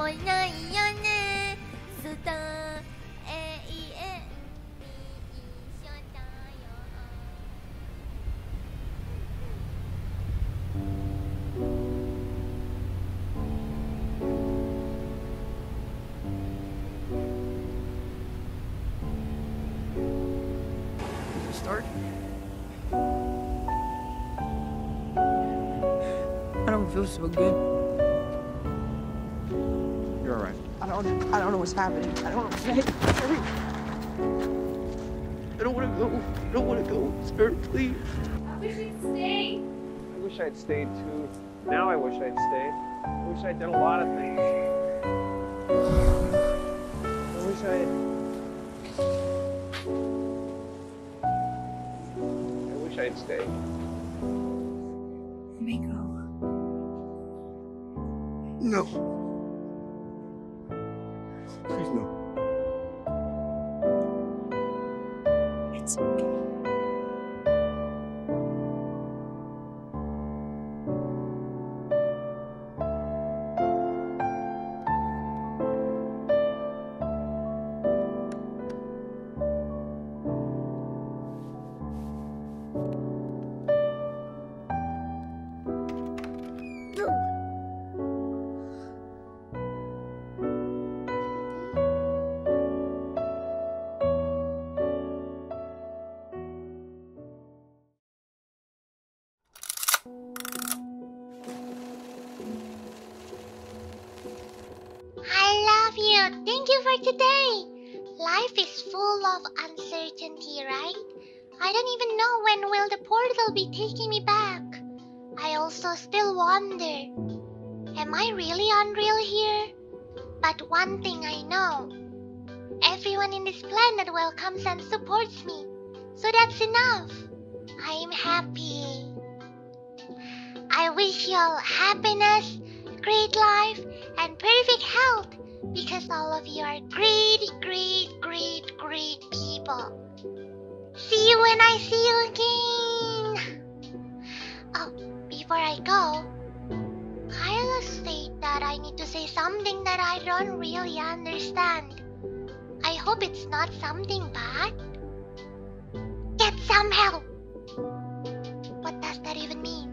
もいないよねスター A E N 一緒だよ Start. I don't feel so good. Don't. I don't know what's happening. I don't know. Hurry. I don't want to go. I don't want to go. Sir, please. I wish you'd stay. I wish I'd stayed too. Now I wish I'd stayed. I wish I'd done a lot of things. I wish I had. I wish I'd stayed. Let me go. No. Please no. It's okay. I. Thank you for today. Life is full of uncertainty, right? I don't even know when will the portal be taking me back. I also still wonder, am I really unreal here? But one thing I know, everyone in this planet welcomes and supports me. So that's enough. I am happy. I wish you all happiness, great life, and perfect health because all of you are great, great, great, great people. See you when I see you again. Oh, before I go, Kaela said that I need to say something that I don't really understand. I hope it's not something bad. Get some help! What does that even mean?